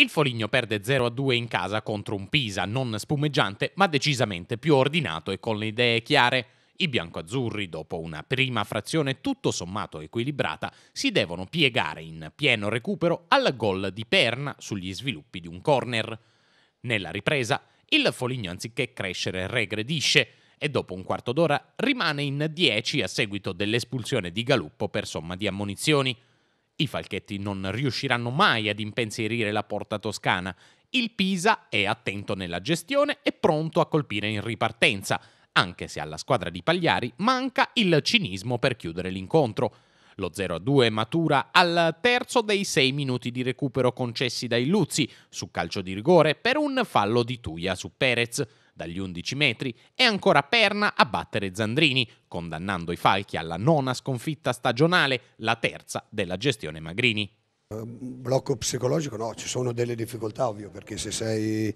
Il Foligno perde 0-2 in casa contro un Pisa non spumeggiante ma decisamente più ordinato e con le idee chiare. I biancoazzurri, dopo una prima frazione tutto sommato equilibrata, si devono piegare in pieno recupero al gol di Perna sugli sviluppi di un corner. Nella ripresa, il Foligno anziché crescere regredisce e dopo un quarto d'ora rimane in 10 a seguito dell'espulsione di Galuppo per somma di ammonizioni. I falchetti non riusciranno mai ad impensierire la porta toscana. Il Pisa è attento nella gestione e pronto a colpire in ripartenza, anche se alla squadra di Pagliari manca il cinismo per chiudere l'incontro. Lo 0-2 matura al terzo dei sei minuti di recupero concessi dai Luzzi su calcio di rigore per un fallo di Tuia su Perez dagli 11 metri e ancora Perna a battere Zandrini, condannando i Falchi alla nona sconfitta stagionale, la terza della gestione Magrini. Blocco psicologico no, ci sono delle difficoltà ovvio perché se sei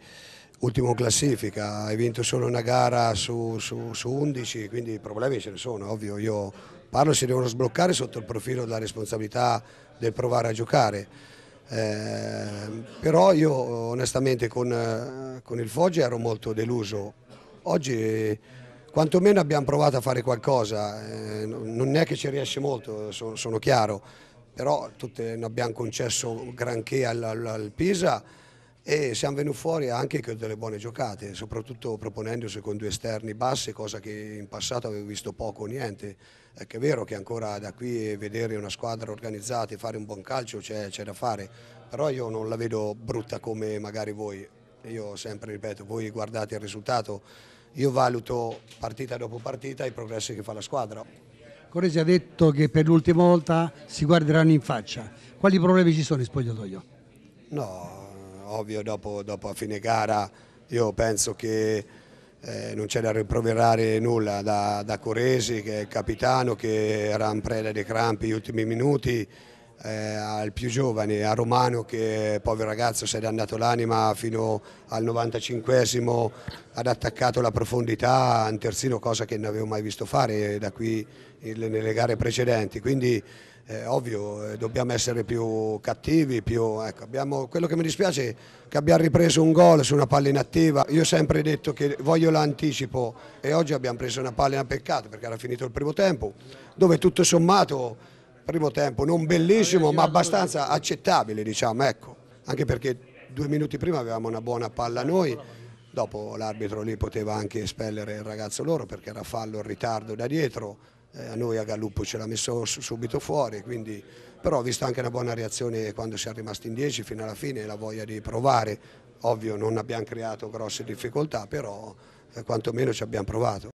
ultimo classifica, hai vinto solo una gara su, su, su 11, quindi problemi ce ne sono, ovvio, io parlo si devono sbloccare sotto il profilo della responsabilità del provare a giocare eh, però io onestamente con, con, il Foggi ero molto deluso. Oggi quantomeno abbiamo provato a fare qualcosa, eh, non è che ci riesce molto, sono, sono chiaro, però tutte, non abbiamo concesso granché al, al, al Pisa e siamo venuti fuori anche con delle buone giocate, soprattutto proponendosi con due esterni bassi, cosa che in passato avevo visto poco o niente. È che è vero che ancora da qui vedere una squadra organizzata e fare un buon calcio c'è da fare, però io non la vedo brutta come magari voi. Io sempre ripeto, voi guardate il risultato, io valuto partita dopo partita i progressi che fa la squadra. Coresi ha detto che per l'ultima volta si guarderanno in faccia. Quali problemi ci sono in spogliatoio? No, ovvio dopo, dopo a fine gara io penso che eh, non c'è da rimproverare nulla da, da, Coresi che è il capitano che era in preda dei crampi gli ultimi minuti eh, al più giovane, a Romano che povero ragazzo si è andato l'anima fino al 95esimo, ha attaccato la profondità, un terzino cosa che non avevo mai visto fare da qui nelle gare precedenti, quindi eh, ovvio eh, dobbiamo essere più cattivi, più, ecco, abbiamo, quello che mi dispiace è che abbiamo ripreso un gol su una palla inattiva, io ho sempre detto che voglio l'anticipo e oggi abbiamo preso una palla in peccato perché era finito il primo tempo, dove tutto sommato, primo tempo non bellissimo ma abbastanza accettabile diciamo, ecco, anche perché due minuti prima avevamo una buona palla noi, dopo l'arbitro lì poteva anche espellere il ragazzo loro perché era fallo in ritardo da dietro, eh, a noi a Galluppo ce l'ha messo subito fuori, quindi, però ho visto anche una buona reazione quando siamo rimasti in 10 fino alla fine, la voglia di provare, ovvio non abbiamo creato grosse difficoltà, però eh, quantomeno ci abbiamo provato.